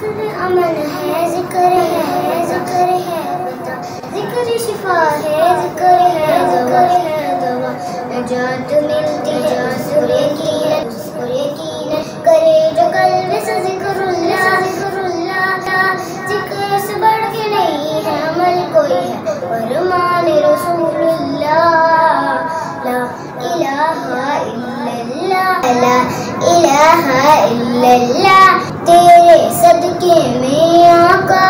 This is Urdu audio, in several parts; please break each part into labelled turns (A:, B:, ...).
A: ذکر امن ہے، ذکر ہے ذکر ہے، بتا۔ ذکر شفا ہے، ذکر ہے ذکر ہے دوا۔ نجات ملتی ہے اس پر یقین اس پر یقین کرے جو قلب سے ذکر اللہ ذکر اللہ ذکر سے بڑھ کے نہیں ہے، عمل کوئی ہے۔ فرمان رسول اللہ، لا الہ الا اللہ، لا الہ الا اللہ۔ تیرے صدقے میں آقا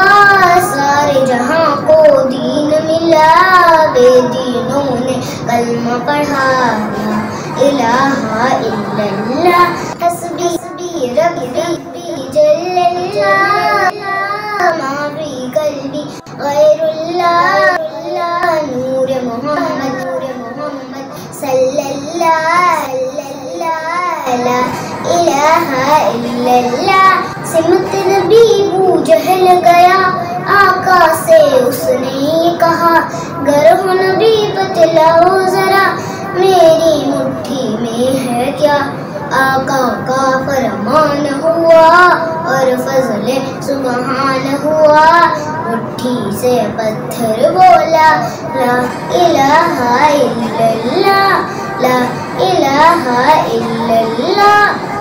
A: سارے جہاں کو دین ملا، بے دینوں نے کلمہ پڑھا لا الہ الا اللہ۔ حسبی حسبی ربی ربی جل اللہ ما قلبی غیر اللہ۔ الہ الا اللہ سمت نبی بو جہل گیا. آقا سے اس نے یہ کہا گر نبی بتلاؤ ذرا، میری مٹھی میں ہے کیا؟ آقا کا فرمان ہوا اور فضل سبحان ہوا۔ مٹھی سے پتھر بولا، لا الہ الا اللہ لا الہ الا اللہ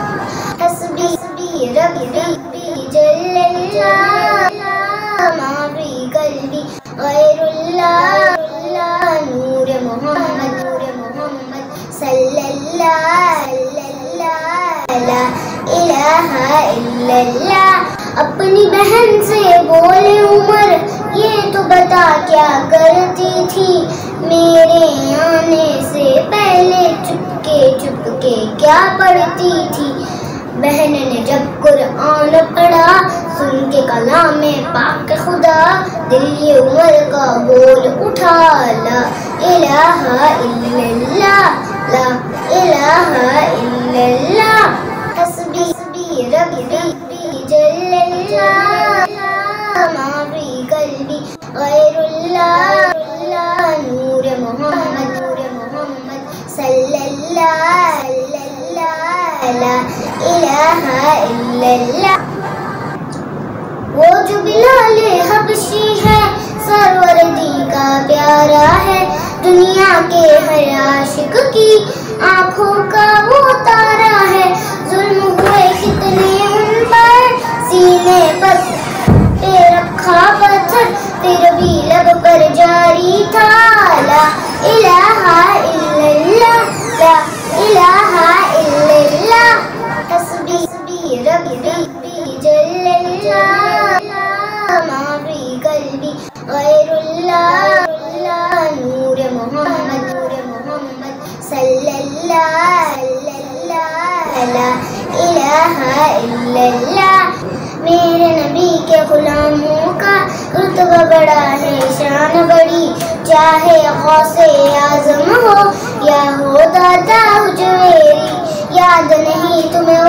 A: حسبی جل اللہ ما فی قلبی غیر اللہ اللہ نور محمد نور محمد صلی اللہ صلی اللہ لا الہ الا اللہ اپنی بہن سے بولے عمر یہ تو بتا کیا کرتی تھی میرے آنے سے پہلے چپکے چپکے کیا پڑھتی تھی بہن نے جب قرآن پڑھا، سن کے کلام پاک خدا دلی عمر کا بول اٹھا، لا الہ الا اللہ، لا الہ الا اللہ۔ حسبی حسبی ربی ربی جل اللہ ما فی قلبی غیر اللہ اللہ نور محمد نور محمد صلی اللہ صلی اللہ لا الہ الا اللہ وہ جو بلال حبشی ہے سروردی کا پیارا ہے۔ دنیا کے ہر عاشق کی آنکھوں کا وہ تارا ہے۔ ظلم ہوئے کتنے ان پر، سینے پر پہ رکھا پتھر۔ پھر بھی لب پر جاری تھا لا الہ جل اللہ ما فی قلبی غیر اللہ اللہ نور محمد نور محمد صلی اللہ صلی اللہ لا الہ الا اللہ میرے نبی کے غلاموں کا رتبہ بڑا ہے شان بڑی چاہے غوث اعظم ہو یا ہو دادا حجویری یاد نہیں تمہیں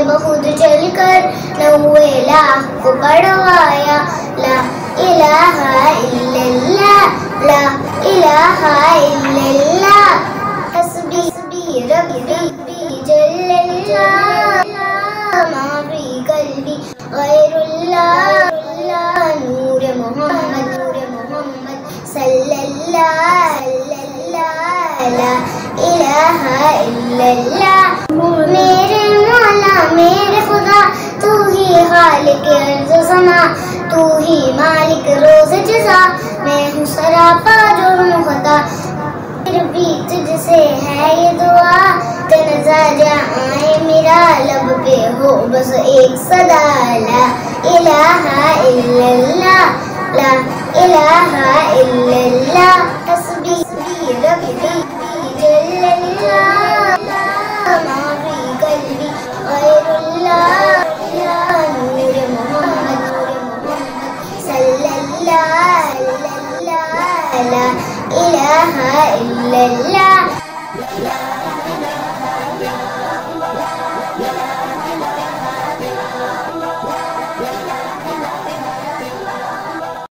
A: نے جب خود چل کر نوے لاکھ کو پڑھوایا لا الہ الا اللہ لا الہ الا اللہ حسبی حسبی ربی ربی جل اللہ ما فی قلبی غیر اللہ اللہ نور محمد نور محمد میرے خدا، تو ہی خالق ارض و سما تو ہی مالک روز جزا۔ میں ہوں سراپا جرم خطا پھر بھی تجھ سے ہے یہ دعا۔ تنزا جا آئے میرا، لب پہ ہو بس ایک صدا۔ لا الہ الا اللہ، لا الہ الا اللہ۔ اللہ